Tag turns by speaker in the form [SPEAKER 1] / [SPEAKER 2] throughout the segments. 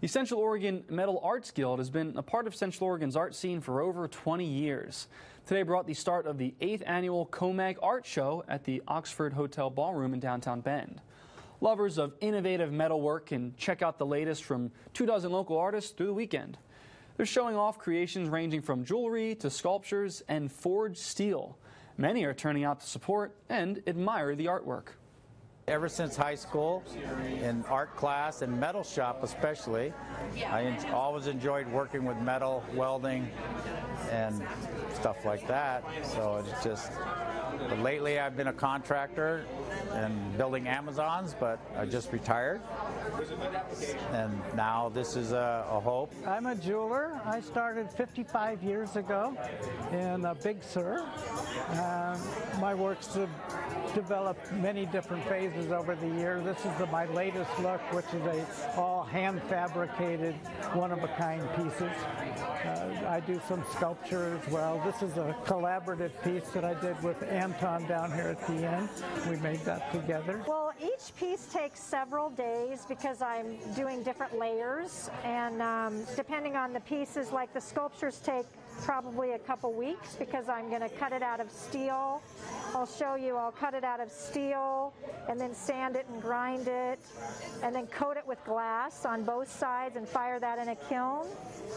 [SPEAKER 1] The Central Oregon Metal Arts Guild has been a part of Central Oregon's art scene for over 20 years. Today brought the start of the 8th annual COMAG Art Show at the Oxford Hotel Ballroom in downtown Bend. Lovers of innovative metalwork can check out the latest from two dozen local artists through the weekend. They're showing off creations ranging from jewelry to sculptures and forged steel. Many are turning out to support and admire the artwork.
[SPEAKER 2] Ever since high school, in art class and metal shop especially, I always enjoyed working with metal, welding, and stuff like that. So it's just, but lately I've been a contractor and building Amazons, but I just retired. And now this is a, a hope.
[SPEAKER 3] I'm a jeweler. I started 55 years ago in Big Sur. Uh, my works developed many different phases over the years. This is the, my latest look, which is a all hand fabricated, one of a kind pieces. Uh, I do some sculpture as well. This is a collaborative piece that I did with Anton down here at the end. We made that together.
[SPEAKER 4] Well, each piece takes several days because I'm doing different layers, and um, depending on the pieces, like the sculptures take probably a couple weeks because I'm going to cut it out of steel. I'll show you, I'll cut it out of steel and then sand it and grind it and then coat it with glass on both sides and fire that in a kiln.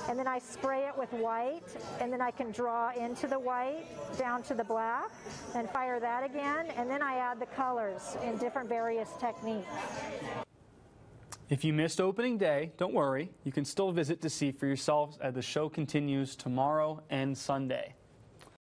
[SPEAKER 4] And then I spray it with white and then I can draw into the white down to the black and fire that again. And then I add the colors in different various techniques.
[SPEAKER 1] If you missed opening day, don't worry. You can still visit to see for yourselves as the show continues tomorrow and Sunday.